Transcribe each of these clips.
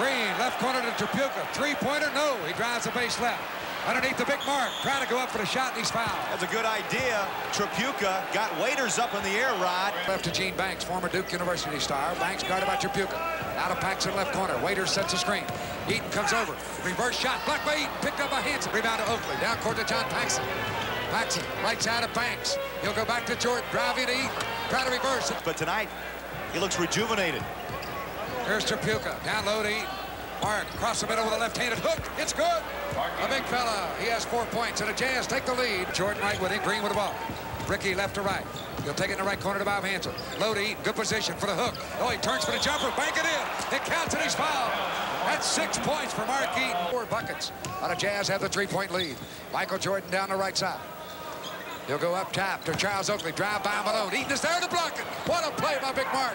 Green, left corner to Tripucka. Three-pointer, no. He drives the base left. Underneath the big mark, trying to go up for the shot, and he's fouled. That's a good idea. Tripucka got Waiters up in the air, Rod. Left to Gene Banks, former Duke University star. Banks guarded by Tripucka. Out of Paxson, left corner. Waiters sets the screen. Eaton comes over. Reverse shot, blocked by Eaton. Picked up by Hansen. Rebound to Oakley. Down court to John Paxson. Paxson, right side of Banks. He'll go back to Jordan. Driving to Eaton. Try to reverse it. But tonight, he looks rejuvenated. Here's Tripucka. Down low to Eaton. Mark across the middle with a left-handed hook. It's good. A big fella. He has four points, and the Jazz take the lead. Jordan right with it. Green with the ball. Rickey left to right. He'll take it in the right corner to Bob Hansen. Low to Eaton. Good position for the hook. Oh, he turns for the jumper. Bank it in. It counts, and he's fouled. That's six points for Mark Eaton. Four buckets. Now the Jazz have the three-point lead. Michael Jordan down the right side. He'll go up top to Charles Oakley. Drive by Malone. Eaton is there to block it. What a play by Big Mark.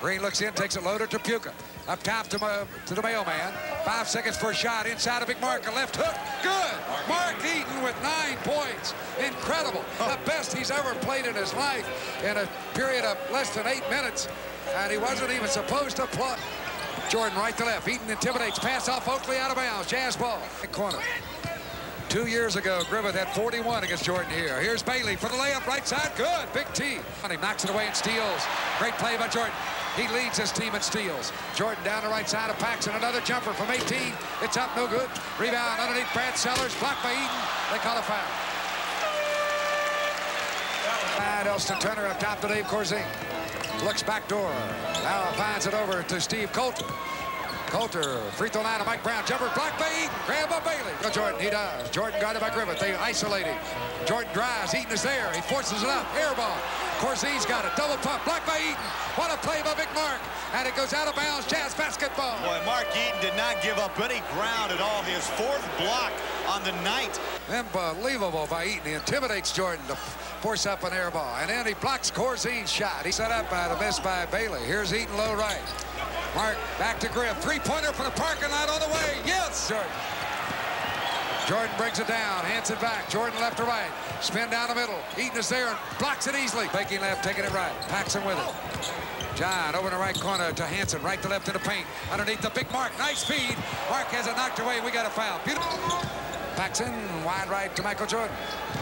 Green looks in, takes it low to Puka. Up top to, uh, to the mailman. Five seconds for a shot inside of big mark. A left hook. Good. Mark Eaton with nine points. Incredible. The best he's ever played in his life in a period of less than eight minutes. And he wasn't even supposed to play. Jordan right to left. Eaton intimidates. Pass off Oakley out of bounds. Jazz ball. Corner. Two years ago, Griffith had 41 against Jordan here. Here's Bailey for the layup, right side, good, big T. And He knocks it away and steals. Great play by Jordan. He leads his team in steals. Jordan down the right side of Paxson, another jumper from 18. It's up, no good. Rebound underneath Brad Sellers, blocked by Eaton. They call a foul. And Elston Turner up top to Dave Corzine. Looks back door. Now finds it over to Steve Colter. Colter, free throw line to Mike Brown. Jumper blocked by Eaton. Grab by Bailey. Go Jordan, he does. Jordan guarded by Griffith. They isolate him. Jordan drives. Eaton is there. He forces it up. Air ball. Corzine's got it. Double pump. Blocked by Eaton. What a play by Big Mark. And it goes out of bounds. Jazz basketball. Boy, Mark Eaton did not give up any ground at all. His fourth block on the night. Unbelievable by Eaton. He intimidates Jordan to force up an air ball. And then he blocks Corzine's shot. He set up by the miss by Bailey. Here's Eaton low right. Mark back to Griff. Three-pointer from the parking lot on the way. Yes, Jordan. Jordan brings it down, hands it back. Jordan left to right. Spin down the middle. Eaton is there and blocks it easily. Faking left, taking it right. Paxson with it. John over in the right corner to Hansen. Right to left to the paint. Underneath the big Mark. Nice feed. Mark has it knocked away. We got a foul. Beautiful. Paxson wide right to Michael Jordan.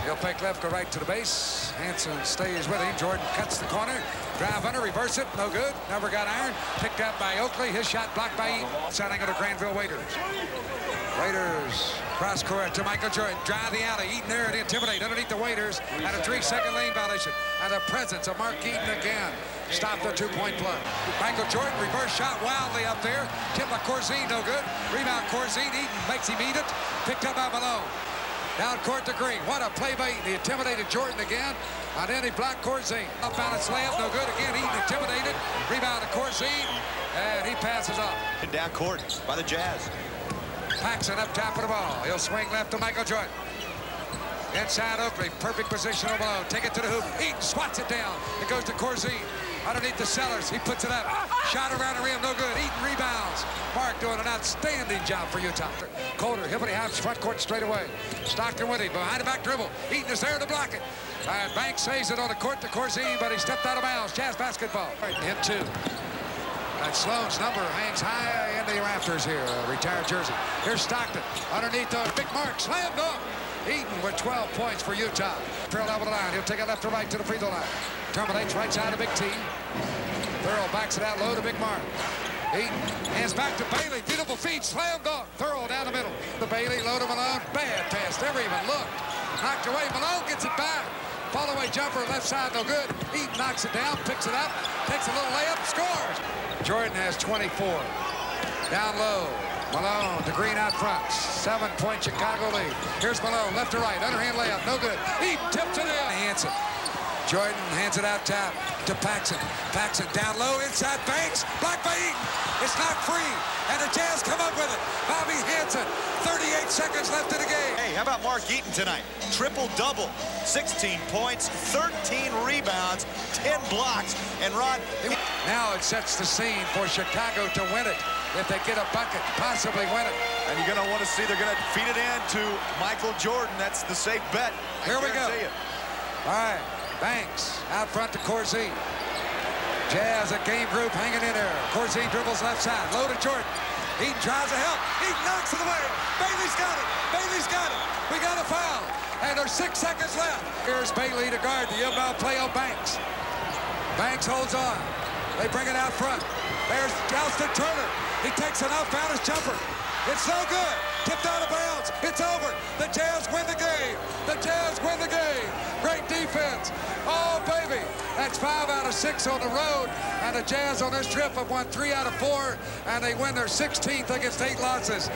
He'll fake left, go right to the base. Hansen stays with him. Jordan cuts the corner. Drive under, reverse it. No good. Never got iron. Picked up by Oakley. His shot blocked by Eaton. Signing of the Granville Waiters. Waiters cross court to Michael Jordan. Drive the alley. Eaton there to intimidate underneath the Waiters. And a three-second lane violation. And the presence of Mark Eaton again. Stop the two-point play. Michael Jordan reverse shot wildly up there. Tip by Corzine, no good. Rebound Corzine. Eaton makes him eat it. Picked up by Malone. Down court to Green. What a play by Eaton. He intimidated Jordan again. And then he blocked Corzine. Up on a slam, no good. Again, Eaton intimidated. Rebound to Corzine. And he passes up. And down court by the Jazz. Paxson up top of the ball. He'll swing left to Michael Jordan. Inside Oakley, perfect position on Malone. Take it to the hoop. Eaton swats it down. It goes to Corzine. Underneath the Sellers, he puts it up. Shot around the rim, no good. Eaton rebounds. Mark doing an outstanding job for Utah. Colter, Hibbity hops front court straight away. Stockton with him, behind the back dribble. Eaton is there to block it. And Banks saves it on the court to Corzine, but he stepped out of bounds. Jazz basketball. Him too. And Sloan's number hangs high in the rafters here, a retired jersey. Here's Stockton underneath the big mark, slammed up. Eaton with 12 points for Utah. Trail level the line. He'll take it left to right to the free throw line. Terminates right side of Big T. Thurl backs it out low to Big Mark. Eaton hands back to Bailey. Beautiful feed. Slam dunk. Thurl down the middle. The Bailey low to Malone. Bad pass. Never even looked. Knocked away. Malone gets it back. Fall away jumper left side no good. Eaton knocks it down. Picks it up. Takes a little layup. Scores. Jordan has 24. Down low. Malone to Green out front. Seven-point Chicago lead. Here's Malone, left to right. Underhand layup, no good. He tips it in. Hansen. Jordan hands it out top to Paxson. Paxson down low, inside Banks. Blocked by Eaton. It's not free. And the Jazz come up with it. Bobby Hansen. 38 seconds left in the game. Hey, how about Mark Eaton tonight? Triple-double. 16 points, 13 rebounds, 10 blocks. And Rod... Now it sets the scene for Chicago to win it. If they get a bucket, possibly win it. And you're going to want to see they're going to feed it in to Michael Jordan. That's the safe bet. Here we go. All right. Banks out front to Corzine. Jazz, a game group hanging in there. Corzine dribbles left side. Low to Jordan. Eaton tries to help. Eaton knocks it away. Bailey's got it. Bailey's got it. We got a foul. And there's six seconds left. Here's Bailey to guard the inbound play on Banks. Banks holds on. They bring it out front. There's Elston Turner. He takes an off-balance jumper. It's no good. Tipped out of bounds. It's over. The Jazz win the game. The Jazz win the game. Defense. Oh, baby. That's five out of six on the road. And the Jazz on this trip have won three out of four. And they win their 16th against eight losses.